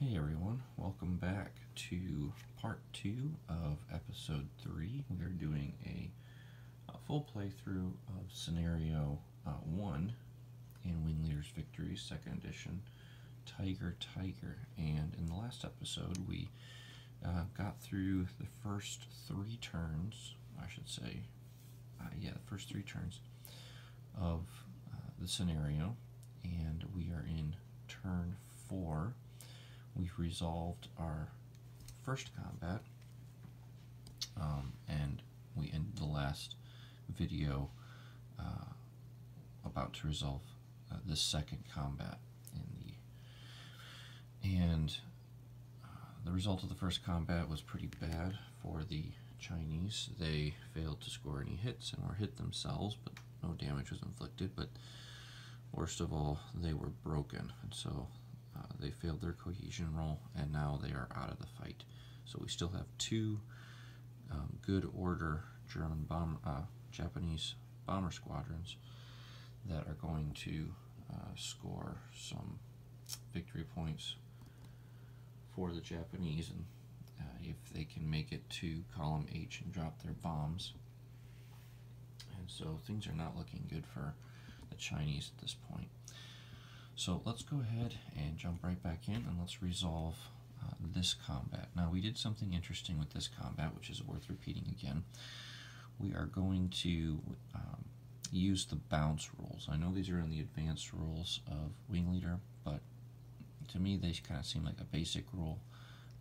Hey everyone, welcome back to part two of episode three. We are doing a, a full playthrough of scenario uh, one in Wing Leaders Victory, second edition, Tyger Tyger. And in the last episode, we uh, got through the first three turns, I should say, uh, yeah, the first three turns of uh, the scenario, and we are in turn four we've resolved our first combat, um, and we ended the last video uh, about to resolve uh, the second combat in the and uh, the result of the first combat was pretty bad for the Chinese. They failed to score any hits and were hit themselves, but no damage was inflicted. But worst of all, they were broken, and so they failed their cohesion roll, and now they are out of the fight. So we still have two um, good order German bomb, uh, Japanese bomber squadrons that are going to uh, score some victory points for the Japanese, and uh, if they can make it to column H and drop their bombs. And so things are not looking good for the Chinese at this point. So let's go ahead and jump right back in and let's resolve uh, this combat. Now we did something interesting with this combat, which is worth repeating again. We are going to um, use the bounce rules. I know these are in the advanced rules of Wing Leader, but to me they kind of seem like a basic rule,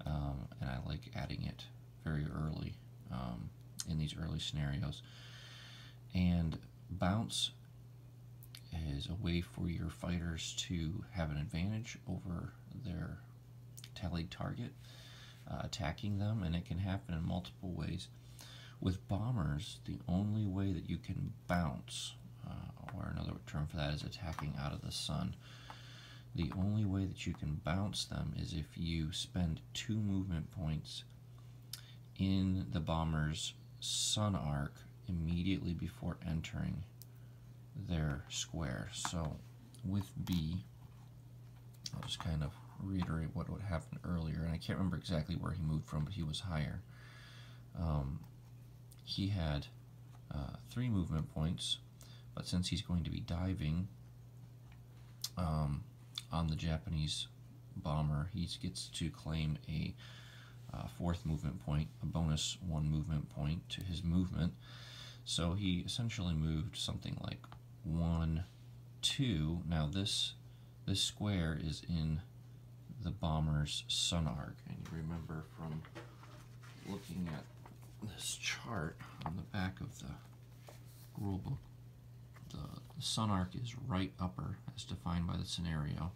um, and I like adding it very early um, in these early scenarios. And bounce is a way for your fighters to have an advantage over their tallied target uh, attacking them, and it can happen in multiple ways. With bombers, the only way that you can bounce, uh, or another term for that is attacking out of the sun, the only way that you can bounce them is if you spend two movement points in the bomber's sun arc immediately before entering their square. So with B, I'll just kind of reiterate what would happen earlier, and I can't remember exactly where he moved from, but he was higher. Um, he had uh, three movement points, but since he's going to be diving um, on the Japanese bomber, he gets to claim a uh, fourth movement point, a bonus one movement point to his movement. So he essentially moved something like one, two. Now this this square is in the bomber's sun arc, and you remember from looking at this chart on the back of the rulebook, the, the sun arc is right upper as defined by the scenario.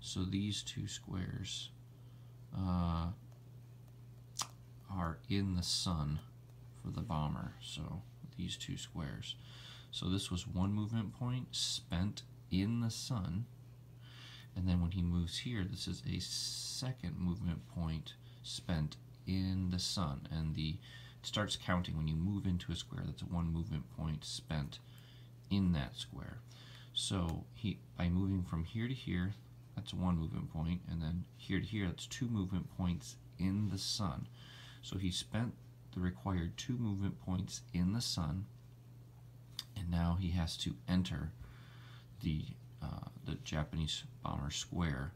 So these two squares uh, are in the sun for the bomber. So these two squares. So this was one movement point spent in the sun. And then when he moves here, this is a second movement point spent in the sun. And the it starts counting when you move into a square. That's one movement point spent in that square. So he by moving from here to here, that's one movement point, and then here to here, that's two movement points in the sun. So he spent the required two movement points in the sun and now he has to enter the uh, the Japanese bomber square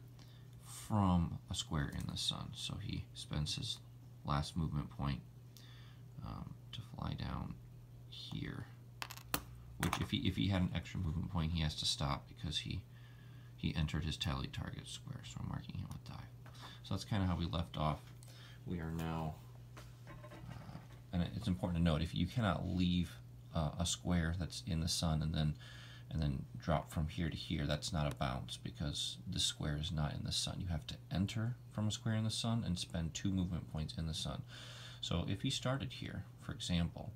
from a square in the sun. So he spends his last movement point um, to fly down here. Which, if he if he had an extra movement point, he has to stop because he he entered his tally target square. So I'm marking him with die. So that's kind of how we left off. We are now, uh, and it's important to note if you cannot leave uh, a square that's in the sun and then and then drop from here to here, that's not a bounce because the square is not in the sun. You have to enter from a square in the sun and spend two movement points in the sun. So if he started here, for example,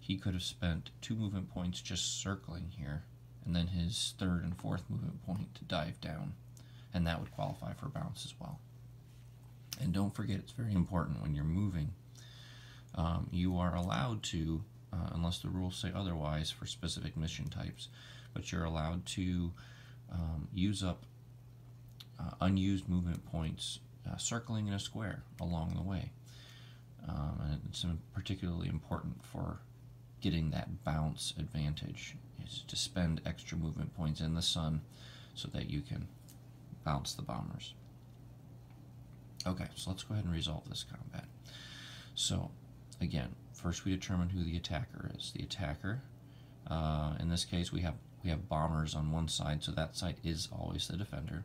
he could have spent two movement points just circling here and then his third and fourth movement point to dive down and that would qualify for bounce as well. And don't forget, it's very important when you're moving, um, you are allowed to uh, unless the rules say otherwise for specific mission types. But you're allowed to um, use up uh, unused movement points uh, circling in a square along the way. Um, and it's particularly important for getting that bounce advantage is to spend extra movement points in the sun so that you can bounce the bombers. Okay, so let's go ahead and resolve this combat. So, again, first we determine who the attacker is. The attacker, uh, in this case, we have we have bombers on one side, so that side is always the defender.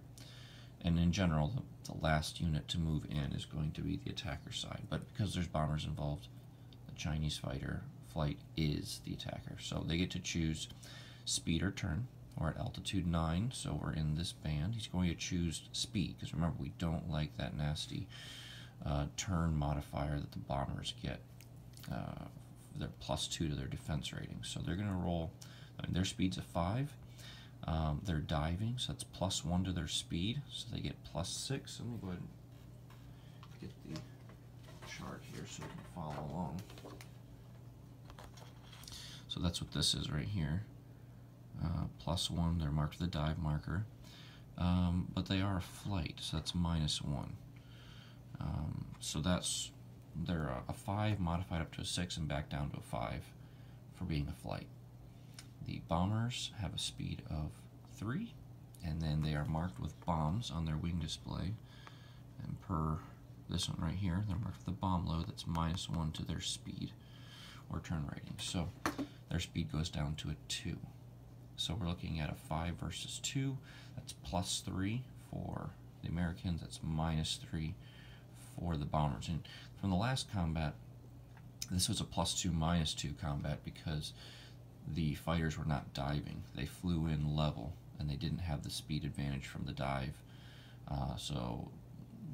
And in general, the, the last unit to move in is going to be the attacker side. But because there's bombers involved, the Chinese fighter flight is the attacker. So they get to choose speed or turn. We're at altitude 9, so we're in this band. He's going to choose speed, because remember, we don't like that nasty uh, turn modifier that the bombers get. Uh, they're plus 2 to their defense rating. So they're going to roll, I mean, their speed's a 5. Um, they're diving, so that's plus 1 to their speed, so they get plus 6. Let me go ahead and get the chart here so we can follow along. So that's what this is right here uh, plus one. They're marked with the dive marker. Um, but they are a flight, so that's minus one. Um, so that's they're a, a, five modified up to a six and back down to a five for being a flight. The bombers have a speed of three, and then they are marked with bombs on their wing display. And per this one right here, they're marked with a bomb load that's minus one to their speed or turn rating. So their speed goes down to a two. So we're looking at a 5 versus 2. That's plus 3 for the Americans. That's minus 3 for the bombers. And from the last combat, this was a plus 2, minus 2 combat because the fighters were not diving. They flew in level, and they didn't have the speed advantage from the dive. Uh, so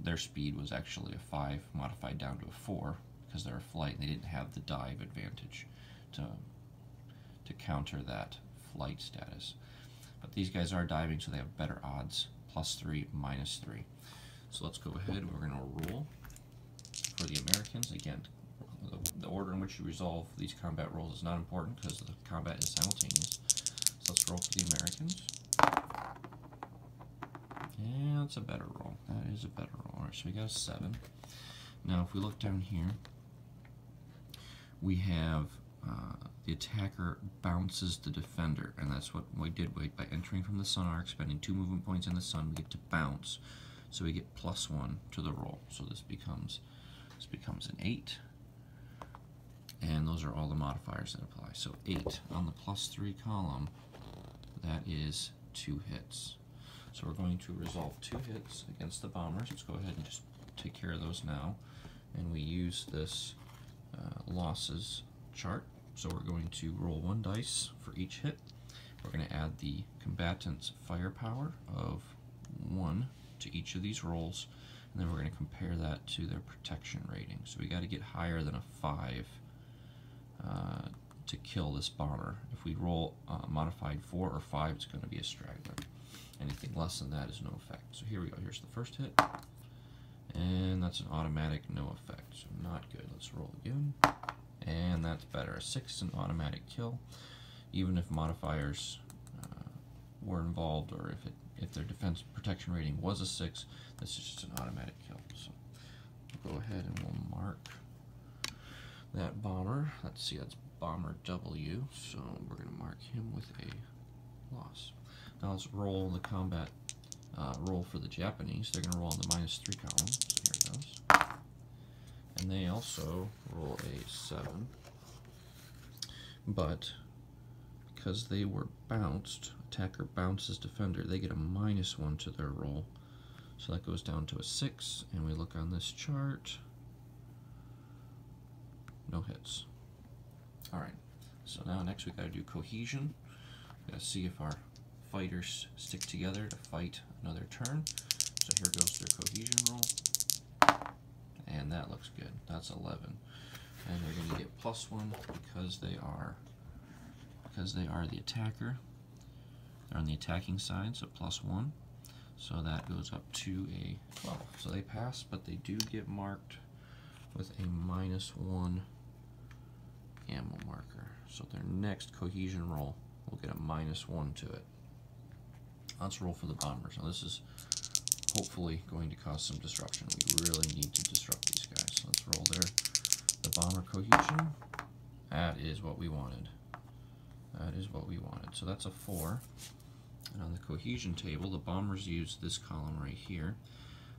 their speed was actually a 5 modified down to a 4 because they're a flight and they didn't have the dive advantage to, to counter that flight status. But these guys are diving, so they have better odds. Plus 3, minus 3. So let's go ahead. And we're going to roll for the Americans. Again, the, the, order in which you resolve these combat rolls is not important because the combat is simultaneous. So let's roll for the Americans. Yeah, that's a better roll. That is a better roll. Alright, so we got a 7. Now, if we look down here, we have uh, the attacker bounces the defender, and that's what we did by entering from the sun arc, spending two movement points in the sun, we get to bounce. So we get plus one to the roll. So this becomes this becomes an eight. And those are all the modifiers that apply. So eight on the plus three column, that is two hits. So we're going to resolve two hits against the bombers. Let's go ahead and just take care of those now. And we use this uh, losses chart so we're going to roll one dice for each hit. We're going to add the combatant's firepower of one to each of these rolls, and then we're going to compare that to their protection rating. So we got to get higher than a five uh, to kill this bomber. If we roll uh, modified four or five, it's going to be a straggler. Anything less than that is no effect. So here we go. Here's the first hit. And that's an automatic no effect, so not good. Let's roll again and that's better. A 6 is an automatic kill, even if modifiers uh, were involved or if it if their defense protection rating was a 6, this is just an automatic kill. So we'll go ahead and we'll mark that bomber. Let's see, that's bomber W, so we're going to mark him with a loss. Now let's roll the combat uh, roll for the Japanese. They're going to roll on the minus 3 column. So here it goes and they also roll a 7. But because they were bounced, attacker bounces defender, they get a minus 1 to their roll. So that goes down to a 6, and we look on this chart. No hits. Alright, so now next we gotta do cohesion. We gotta see if our fighters stick together to fight another turn. So here goes their cohesion roll and that looks good. That's 11. And they're to get plus 1 because they are because they are the attacker. They're on the attacking side, so plus 1. So that goes up to a 12. So they pass, but they do get marked with a minus 1 ammo marker. So their next cohesion roll will get a minus 1 to it. Let's roll for the bombers. Now this is hopefully going to cause some disruption. We really need to disrupt these guys. So let's roll there. The bomber cohesion. That is what we wanted. That is what we wanted. So that's a 4. And on the cohesion table, the bombers use this column right here.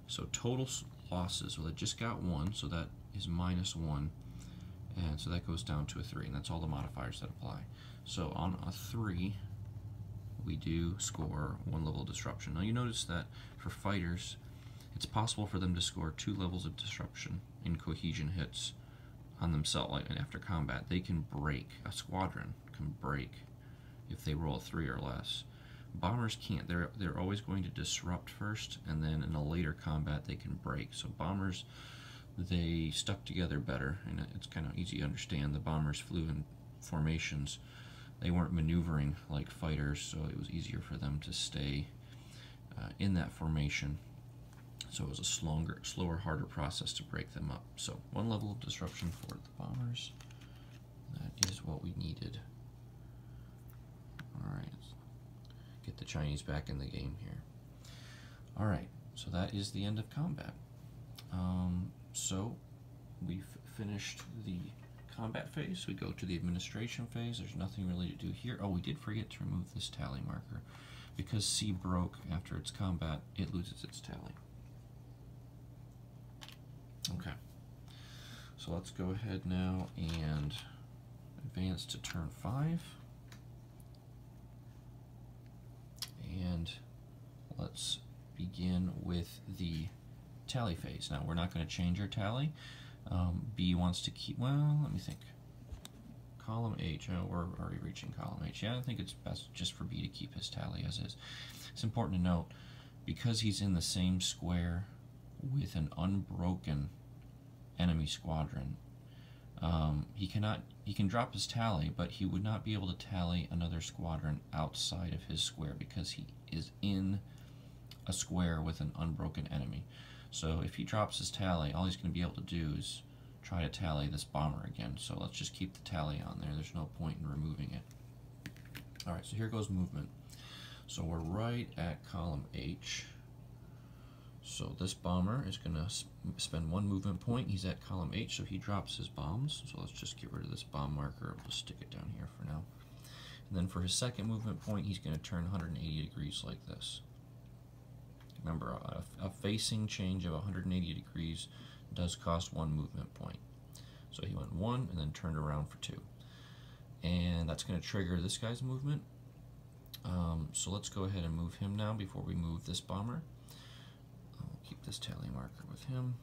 So total losses, well, it just got 1, so that is minus 1. And so that goes down to a 3, and that's all the modifiers that apply. So on a 3, we do score one level of disruption. Now you notice that for fighters, it's possible for them to score two levels of disruption in cohesion hits on themselves like after combat. They can break, a squadron can break if they roll a three or less. Bombers can't. They're they're always going to disrupt first, and then in a later combat they can break. So bombers, they stuck together better, and it's kind of easy to understand. The bombers flew in formations they weren't maneuvering like fighters, so it was easier for them to stay uh, in that formation. So it was a slower, slower, harder process to break them up. So one level of disruption for the bombers. That is what we needed. All right, get the Chinese back in the game here. All right, so that is the end of combat. Um, so we've finished the combat phase. We go to the administration phase. There's nothing really to do here. Oh, we did forget to remove this tally marker. Because C broke after its combat, it loses its tally. Okay. So let's go ahead now and advance to turn 5. And let's begin with the tally phase. Now, we're not going to change our tally. Um, B wants to keep, well, let me think. Column H, oh, we're already reaching column H. Yeah, I think it's best just for B to keep his tally as is. It's important to note, because he's in the same square with an unbroken enemy squadron, um, he cannot, he can drop his tally, but he would not be able to tally another squadron outside of his square because he is in a square with an unbroken enemy. So if he drops his tally, all he's going to be able to do is try to tally this bomber again. So let's just keep the tally on there. There's no point in removing it. Alright, so here goes movement. So we're right at column H. So this bomber is going to spend one movement point. He's at column H, so he drops his bombs. So let's just get rid of this bomb marker. We'll just stick it down here for now. And then for his second movement point, he's going to turn 180 degrees like this. Remember, a, a facing change of 180 degrees does cost one movement point. So he went one and then turned around for two. And that's going to trigger this guy's movement. Um, so let's go ahead and move him now before we move this bomber. This tally marker with him.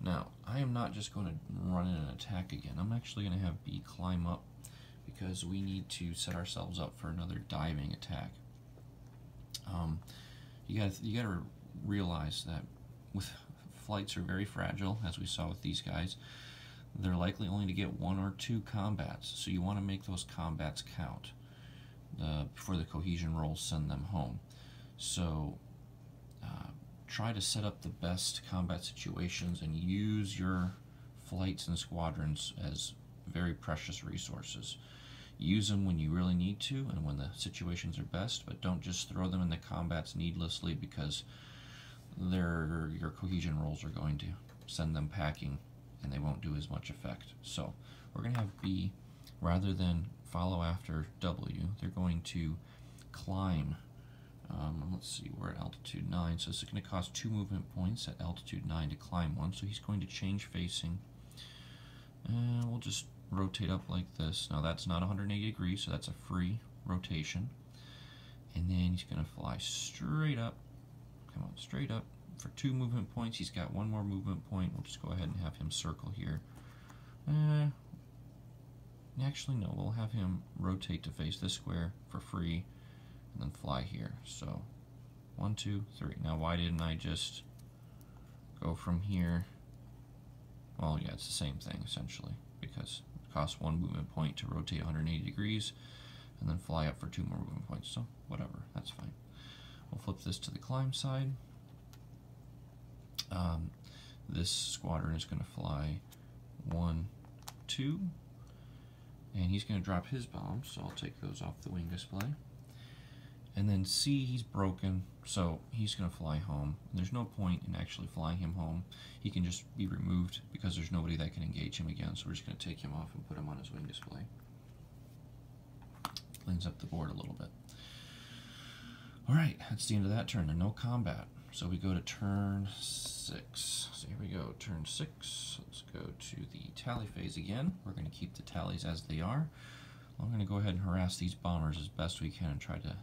Now, I am not just going to run in an attack again. I'm actually going to have B climb up because we need to set ourselves up for another diving attack. Um, you got you got to realize that with flights are very fragile, as we saw with these guys. They're likely only to get one or two combats, so you want to make those combats count. The, before the cohesion rolls send them home. So uh, try to set up the best combat situations and use your flights and squadrons as very precious resources. Use them when you really need to and when the situations are best, but don't just throw them in the combats needlessly because their your cohesion rolls are going to send them packing and they won't do as much effect. So we're going to have B, rather than follow after W, they're going to climb. Let's see, we're at altitude 9, so this is going to cost 2 movement points at altitude 9 to climb one. So he's going to change facing. And we'll just rotate up like this. Now that's not 180 degrees, so that's a free rotation. And then he's going to fly straight up. Come on, straight up. For two movement points, he's got one more movement point. We'll just go ahead and have him circle here. Uh, actually, no, we'll have him rotate to face this square for free and then fly here. So, one, two, three. Now, why didn't I just go from here? Well, yeah, it's the same thing, essentially, because it costs one movement point to rotate 180 degrees and then fly up for two more movement points. So whatever, that's fine. We'll flip this to the climb side. Um, this squadron is going to fly one, two, and he's going to drop his bombs, so I'll take those off the wing display. And then C, he's broken, so he's going to fly home. There's no point in actually flying him home. He can just be removed because there's nobody that can engage him again, so we're just going to take him off and put him on his wing display. Cleans up the board a little bit. Alright, that's the end of that turn. There's no combat. So we go to turn six. So here we go, turn six. Let's go to the tally phase again. We're going to keep the tallies as they are. I'm going to go ahead and harass these bombers as best we can and try to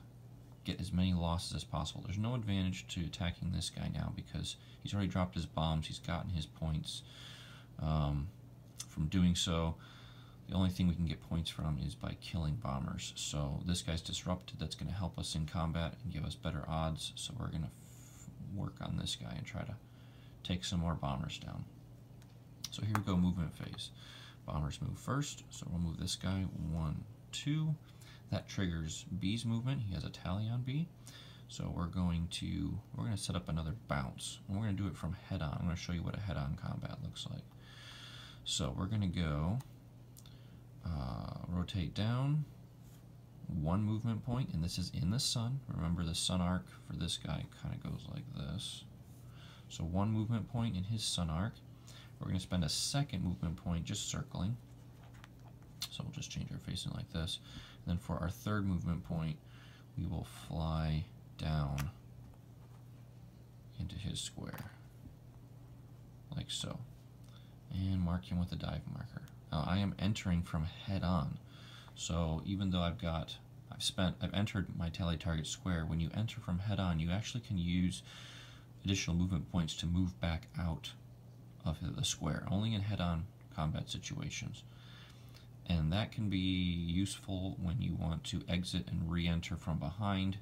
get as many losses as possible. There's no advantage to attacking this guy now because he's already dropped his bombs. He's gotten his points um, from doing so. The only thing we can get points from is by killing bombers. So this guy's disrupted. That's going to help us in combat and give us better odds. So we're going to work on this guy and try to take some more bombers down. So here we go, movement phase. Bombers move first, so we'll move this guy, one, two. That triggers B's movement, he has a tally on B. So we're going to, we're going to set up another bounce. And we're going to do it from head-on. I'm going to show you what a head-on combat looks like. So we're going to go, uh, rotate down, one movement point, and this is in the sun. Remember the sun arc for this guy kind of goes like this. So one movement point in his sun arc. We're going to spend a second movement point just circling. So we'll just change our facing like this. Then for our third movement point, we will fly down into his square, like so. And mark him with a dive marker. Now I am entering from head on. So even though I've got, I've spent, I've entered my tally target square, when you enter from head on, you actually can use additional movement points to move back out of the square, only in head on combat situations. And that can be useful when you want to exit and re-enter from behind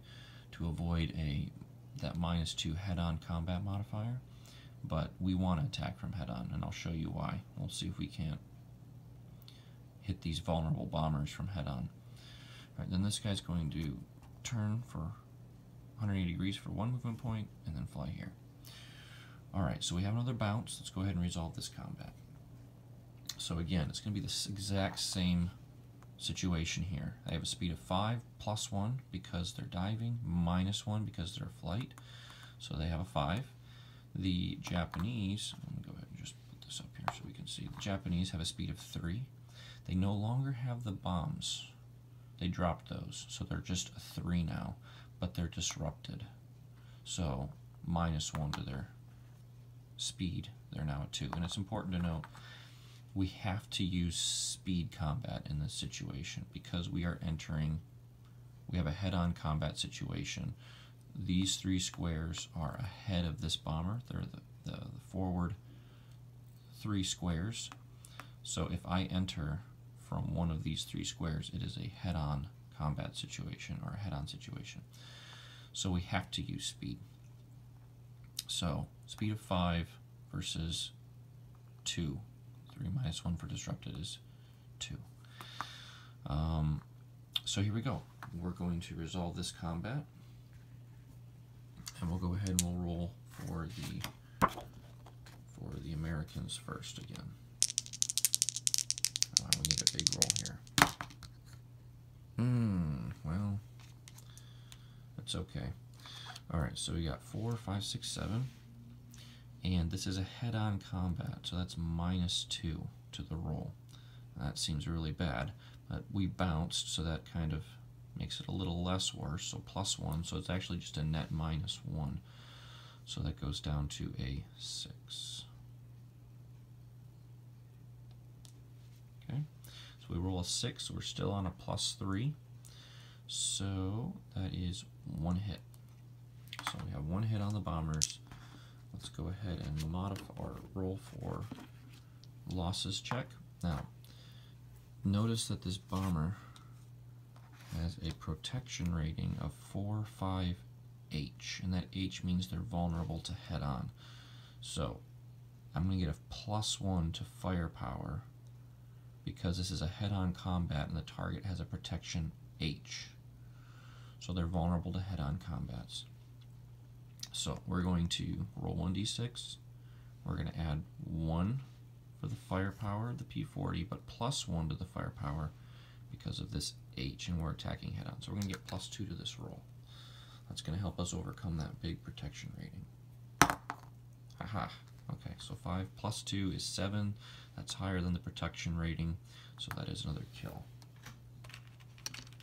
to avoid a that minus two head-on combat modifier. But we want to attack from head-on, and I'll show you why. We'll see if we can't hit these vulnerable bombers from head on. Alright, then this guy's going to turn for 180 degrees for one movement point and then fly here. Alright, so we have another bounce. Let's go ahead and resolve this combat. So again, it's going to be the exact same situation here. They have a speed of 5 plus 1 because they're diving, minus 1 because they're flight. So they have a 5. The Japanese, let me go ahead and just put this up here so we can see. The Japanese have a speed of 3 they no longer have the bombs. They dropped those, so they're just a 3 now, but they're disrupted. So, minus 1 to their speed. They're now at 2. And it's important to note, we have to use speed combat in this situation because we are entering, we have a head-on combat situation. These three squares are ahead of this bomber. They're the, the, the forward three squares. So if I enter from one of these three squares, it is a head-on combat situation or a head-on situation. So we have to use speed. So speed of 5 versus 2. 3 minus 1 for disrupted is 2. Um, so here we go. We're going to resolve this combat. And we'll go ahead and we'll roll for the for the Americans first again we need a big roll here. Hmm, well, that's okay. Alright, so we got four, five, six, seven. And this is a head-on combat, so that's minus 2 to the roll. That seems really bad, but we bounced, so that kind of makes it a little less worse, so plus 1, so it's actually just a net minus 1. So that goes down to a 6. Okay, So we roll a 6, so we're still on a plus 3. So that is one hit. So we have one hit on the bombers. Let's go ahead and modify or roll for losses check. Now, notice that this bomber has a protection rating of 4, 5, H, and that H means they're vulnerable to head-on. So, I'm going to get a plus 1 to firepower because this is a head-on combat and the target has a protection H. So they're vulnerable to head-on combats. So we're going to roll 1d6. We're going to add 1 for the firepower, the P40, but plus 1 to the firepower because of this H, and we're attacking head-on. So we're going to get plus 2 to this roll. That's going to help us overcome that big protection rating. Haha. Okay, so 5 plus 2 is 7. That's higher than the protection rating, so that is another kill.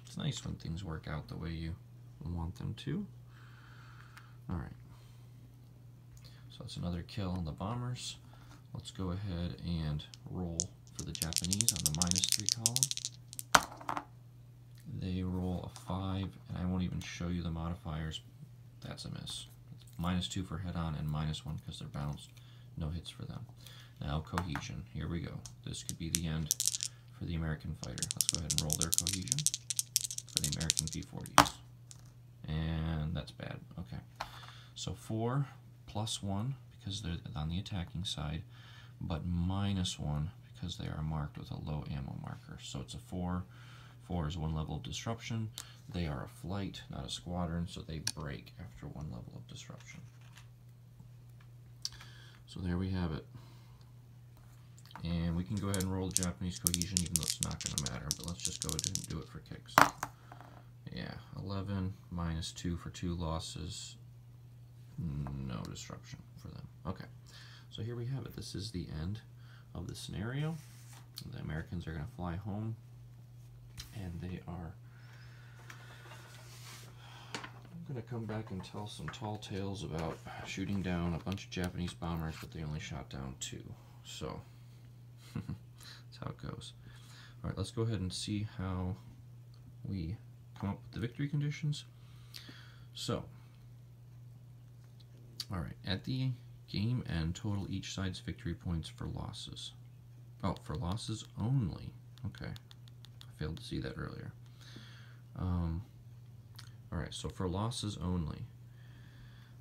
It's nice when things work out the way you want them to. Alright. That's another kill on the bombers. Let's go ahead and roll for the Japanese on the minus 3 column. They roll a 5, and I won't even show you the modifiers. That's a miss. Minus 2 for head-on and minus 1 because they're bounced. No hits for them. Now cohesion. Here we go. This could be the end for the American fighter. Let's go ahead and roll their cohesion for the American P-40s. And that's bad. Okay. So 4 plus 1 because they're on the attacking side, but minus 1 because they are marked with a low ammo marker. So it's a 4. 4 is one level of disruption. They are a flight, not a squadron, so they break after one level of disruption. So there we have it. And we can go ahead and roll Japanese cohesion, even though it's not going to matter, but let's just go ahead and do it for kicks. Yeah, 11 minus 2 for two losses. No disruption for them. Okay, so here we have it. This is the end of the scenario. The Americans are going to fly home, and they are I'm going to come back and tell some tall tales about shooting down a bunch of Japanese bombers, but they only shot down two. So, that's how it goes. Alright, let's go ahead and see how we come up with the victory conditions. So, alright, at the game end, total each side's victory points for losses. Oh, for losses only. Okay, I failed to see that earlier. Um, all right, so for losses only,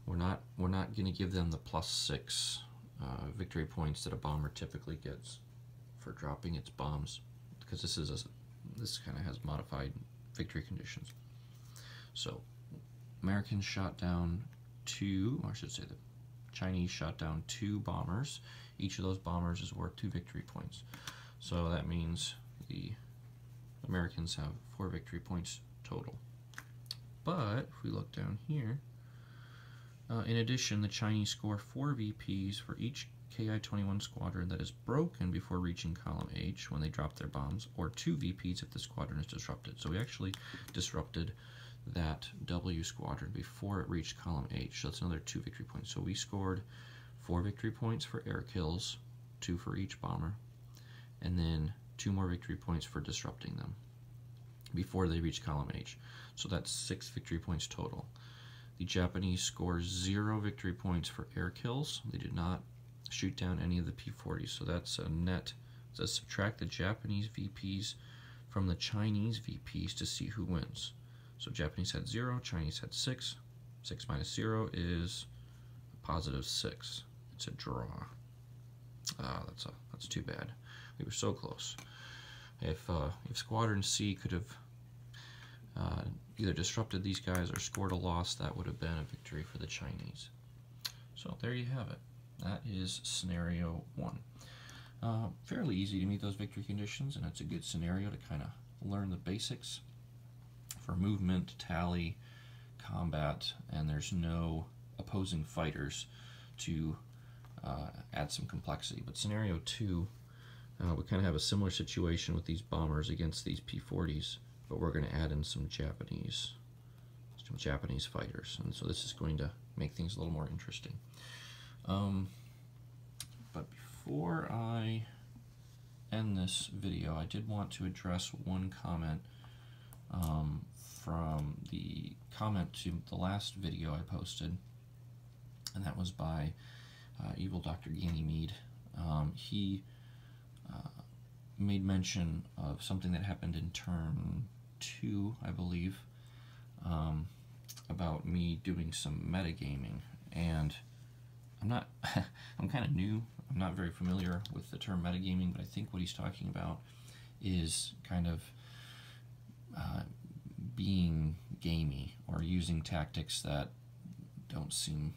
we're not we're not going to give them the plus six uh, victory points that a bomber typically gets for dropping its bombs, because this is a, this kind of has modified victory conditions. So, Americans shot down two, or I should say the Chinese shot down two bombers. Each of those bombers is worth two victory points. So that means the Americans have four victory points total. But if we look down here, uh, in addition, the Chinese score 4 VPs for each KI-21 squadron that is broken before reaching column H when they drop their bombs, or 2 VPs if the squadron is disrupted. So we actually disrupted that W squadron before it reached column H. So that's another 2 victory points. So we scored 4 victory points for air kills, 2 for each bomber, and then 2 more victory points for disrupting them before they reach column H. So that's six victory points total. The Japanese score zero victory points for air kills. They did not shoot down any of the P-40s, so that's a net. So subtract the Japanese VPs from the Chinese VPs to see who wins. So Japanese had zero, Chinese had six. Six minus zero is positive six. It's a draw. Ah, that's a that's too bad. We were so close. If uh, if Squadron C could have uh, either disrupted these guys or scored a loss, that would have been a victory for the Chinese. So there you have it. That is scenario one. Uh, fairly easy to meet those victory conditions, and it's a good scenario to kind of learn the basics for movement, tally, combat, and there's no opposing fighters to uh, add some complexity. But scenario two, uh, we kind of have a similar situation with these bombers against these P-40s but we're going to add in some Japanese, some Japanese fighters, and so this is going to make things a little more interesting. Um, but before I end this video, I did want to address one comment um, from the comment to the last video I posted, and that was by uh, Evil Dr. Ganymede. Um, he uh, made mention of something that happened in turn two, I believe, um, about me doing some metagaming, and I'm not, I'm kind of new, I'm not very familiar with the term metagaming, but I think what he's talking about is kind of uh, being gamey or using tactics that don't seem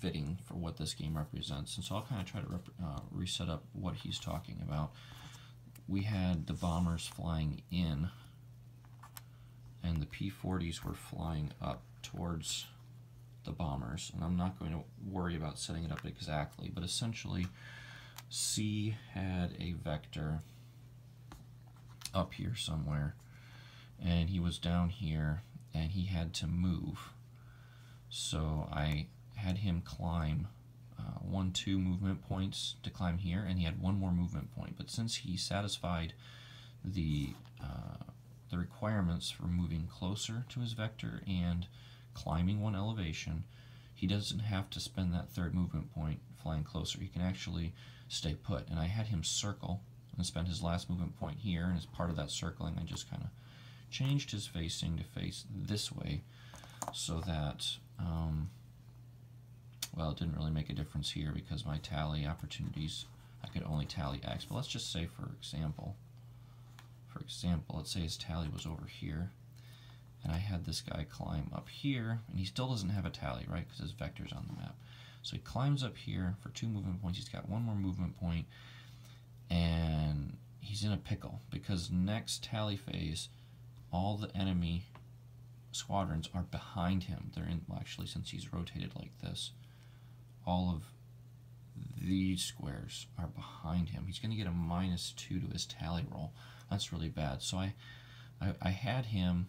fitting for what this game represents. And so I'll kind of try to uh, reset up what he's talking about. We had the bombers flying in and the P-40s were flying up. towards the bombers, and I'm not going to worry about setting it up exactly, but essentially C had a vector up here somewhere, and he was down here, and he had to move. So I had him climb uh, one, two movement points to climb here, and he had one more movement point. But since he satisfied the uh, the requirements for moving closer to his vector and climbing one elevation, he doesn't have to spend that third movement point flying closer. He can actually stay put. And I had him circle and spend his last movement point here, and as part of that circling, I just kind of changed his facing to face this way so that, um, well, it didn't really make a difference here because my tally opportunities, I could only tally X. But let's just say, for example, for example, let's say his tally was over here, and I had this guy climb up here, and he still doesn't have a tally, right, because his vector's on the map. So he climbs up here for two movement points. He's got one more movement point, and he's in a pickle because next tally phase, all the enemy squadrons are behind him. They're in, well, actually, since he's rotated like this, all of these squares are behind him. He's going to get a minus two to his tally roll. That's really bad. So I, I, I had him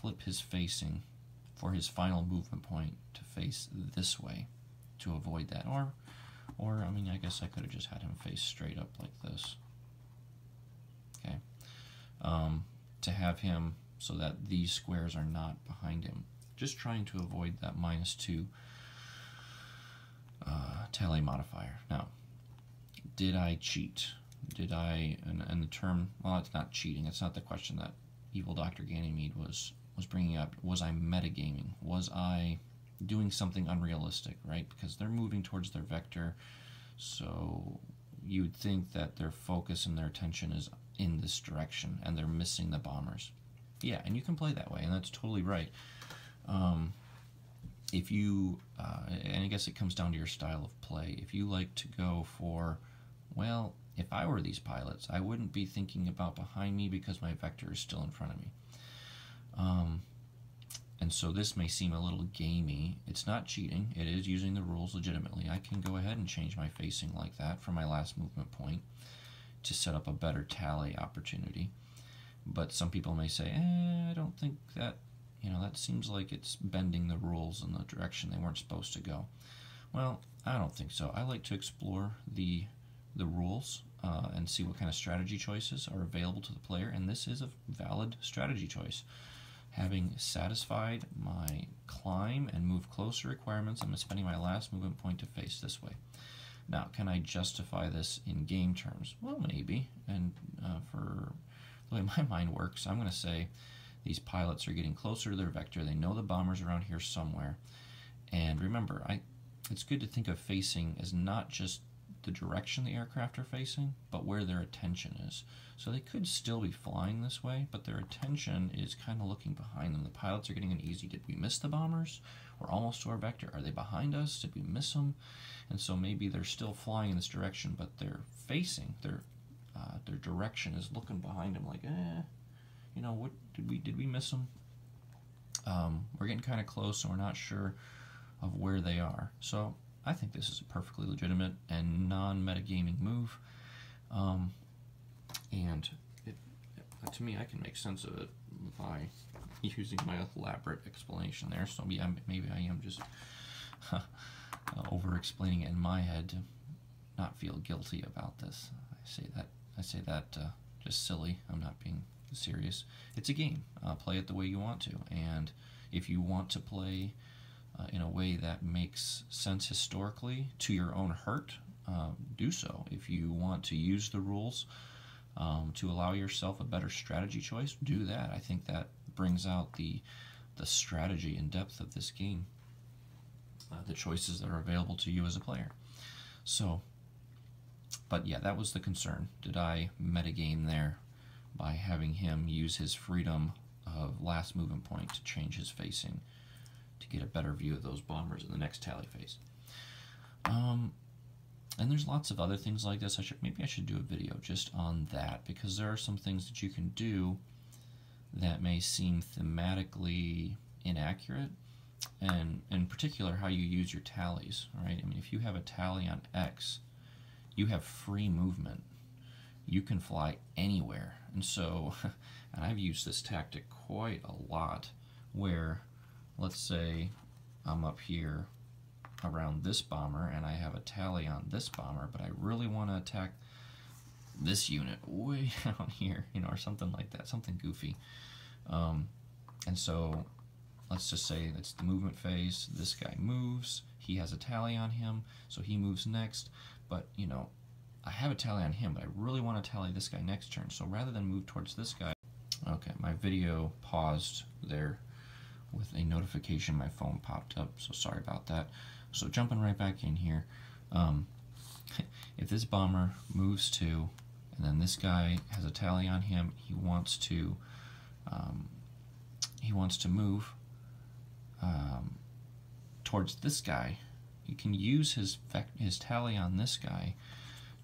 flip his facing for his final movement point to face this way to avoid that. Or, or I mean, I guess I could have just had him face straight up like this. Okay. Um, to have him so that these squares are not behind him. Just trying to avoid that minus two uh, tally modifier. Now, did I cheat? Did I, and, and the term, well, it's not cheating. It's not the question that Evil Dr. Ganymede was was bringing up. Was I metagaming? Was I doing something unrealistic, right? Because they're moving towards their vector, so you would think that their focus and their attention is in this direction, and they're missing the bombers. Yeah, and you can play that way, and that's totally right. Um, if you, uh, and I guess it comes down to your style of play. If you like to go for, well, if I were these pilots, I wouldn't be thinking about behind me because my vector is still in front of me. Um, and so this may seem a little gamey. It's not cheating. It is using the rules legitimately. I can go ahead and change my facing like that for my last movement point to set up a better tally opportunity. But some people may say, eh, I don't think that, you know, that seems like it's bending the rules in the direction they weren't supposed to go. Well, I don't think so. I like to explore the the rules uh, and see what kind of strategy choices are available to the player, and this is a valid strategy choice. Having satisfied my climb and move closer requirements, I'm spending my last movement point to face this way. Now, can I justify this in game terms? Well, maybe. And uh, for the way my mind works, I'm going to say these pilots are getting closer to their vector. They know the bomber's around here somewhere. And remember, I it's good to think of facing as not just the direction the aircraft are facing, but where their attention is. So they could still be flying this way, but their attention is kind of looking behind them. The pilots are getting an easy, did we miss the bombers? We're almost to our vector. Are they behind us? Did we miss them? And so maybe they're still flying in this direction, but they're facing, their, uh, their direction is looking behind them like, eh, you know, what did we, did we miss them? Um, we're getting kind of close and we're not sure of where they are. So I think this is a perfectly legitimate and non-metagaming move. Um, and it, to me, I can make sense of it by using my elaborate explanation there. So maybe I am just uh, over-explaining it in my head to not feel guilty about this. I say that I say that uh, just silly. I'm not being serious. It's a game. Uh, play it the way you want to, and if you want to play uh, in a way that makes sense historically to your own hurt, uh, do so. If you want to use the rules um, to allow yourself a better strategy choice, do that. I think that brings out the the strategy and depth of this game, uh, the choices that are available to you as a player. So, but yeah, that was the concern. Did I metagame there by having him use his freedom of last movement point to change his facing? to get a better view of those bombers in the next tally phase. Um, and there's lots of other things like this. I should maybe I should do a video just on that because there are some things that you can do that may seem thematically inaccurate, and in particular how you use your tallies, right? I mean, if you have a tally on X, you have free movement. You can fly anywhere. And so, and I've used this tactic quite a lot where, let's say I'm up here around this bomber and I have a tally on this bomber, but I really want to attack this unit way down here, you know, or something like that, something goofy. Um, and so let's just say it's the movement phase. This guy moves. He has a tally on him, so he moves next. But, you know, I have a tally on him, but I really want to tally this guy next turn. So rather than move towards this guy, okay, my video paused there with a notification. My phone popped up, so sorry about that. So jumping right back in here, um, if this bomber moves to, and then this guy has a tally on him, he wants to, um, he wants to move um, towards this guy. He can use his his tally on this guy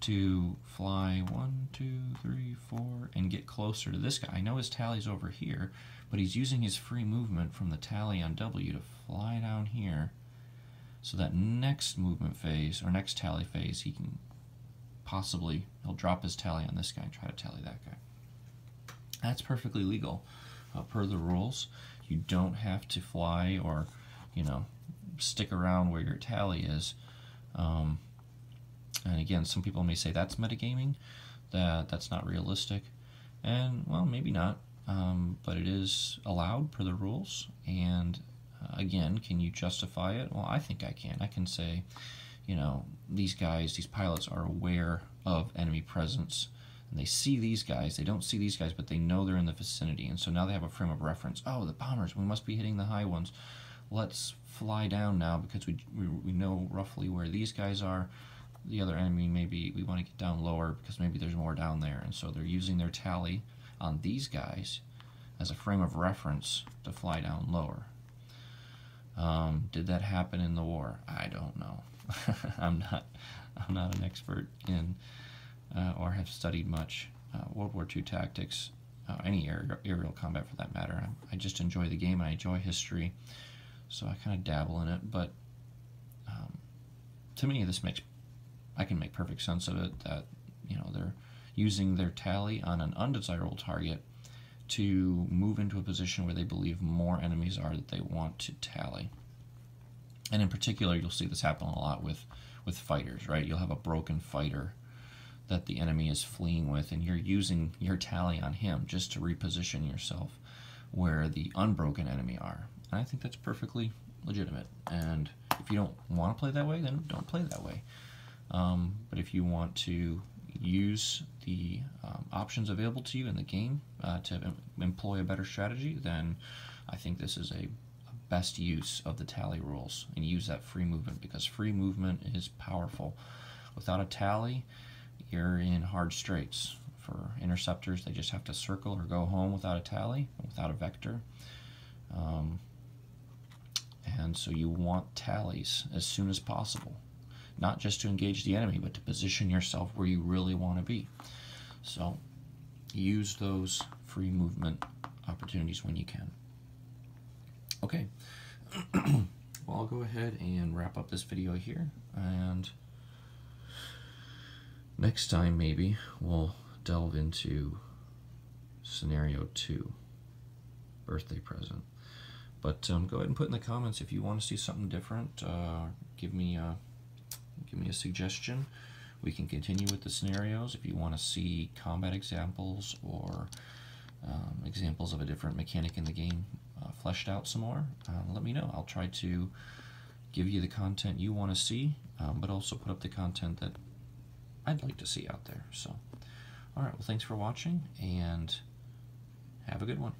to fly one, two, three, four, and get closer to this guy. I know his tally's over here, but he's using his free movement from the tally on W to fly down here so that next movement phase, or next tally phase, he can possibly, he'll drop his tally on this guy and try to tally that guy. That's perfectly legal uh, per the rules. You don't have to fly or, you know, stick around where your tally is. Um, and again, some people may say that's metagaming, that that's not realistic. And, well, maybe not, um, but it is allowed per the rules. And again, can you justify it? Well, I think I can. I can say, you know, these guys, these pilots are aware of enemy presence. And they see these guys. They don't see these guys, but they know they're in the vicinity. And so now they have a frame of reference. Oh, the bombers, we must be hitting the high ones. Let's fly down now because we, we, we know roughly where these guys are. The other enemy, maybe we want to get down lower because maybe there's more down there. And so they're using their tally on these guys as a frame of reference to fly down lower. Um, did that happen in the war? I don't know. I'm not. I'm not an expert in uh, or have studied much uh, World War II tactics, uh, any aer aerial combat for that matter. I, I, just enjoy the game and I enjoy history, so I kind of dabble in it. But um, to me, this makes I can make perfect sense of it. That you know they're using their tally on an undesirable target to move into a position where they believe more enemies are that they want to tally. And in particular, you'll see this happen a lot with, with fighters, right? You'll have a broken fighter that the enemy is fleeing with, and you're using your tally on him just to reposition yourself where the unbroken enemy are. And I think that's perfectly legitimate. And if you don't want to play that way, then don't play that way. Um, but if you want to use the um, options available to you in the game uh, to em employ a better strategy, then I think this is a, best use of the tally rules and use that free movement because free movement is powerful. Without a tally, you're in hard straits. For interceptors, they just have to circle or go home without a tally, without a vector. Um, and so you want tallies as soon as possible not just to engage the enemy, but to position yourself where you really want to be. So use those free movement opportunities when you can. Okay, well I'll go ahead and wrap up this video here, and next time maybe we'll delve into scenario two, birthday present. But um, go ahead and put in the comments if you want to see something different. Uh, give me a give me a suggestion. We can continue with the scenarios. If you want to see combat examples or um, examples of a different mechanic in the game fleshed out some more, uh, let me know. I'll try to give you the content you want to see, um, but also put up the content that I'd like to see out there. So, all right, well, thanks for watching, and have a good one.